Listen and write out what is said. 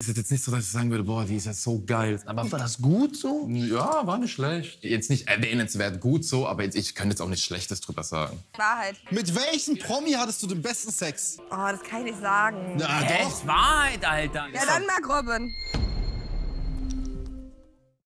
Es ist jetzt nicht so, dass ich sagen würde, boah, die ist ja so geil. Aber war das gut so? Ja, war nicht schlecht. Jetzt nicht erwähnenswert gut so, aber jetzt, ich könnte jetzt auch nichts Schlechtes drüber sagen. Wahrheit. Mit welchem Promi hattest du den besten Sex? Oh, das kann ich nicht sagen. Na doch. Wahrheit, Alter. Ja, dann mag Robin.